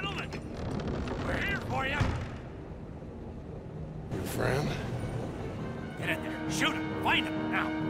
Gentlemen, we're here for you. Your friend? Get in there. Shoot him. Find him. Now.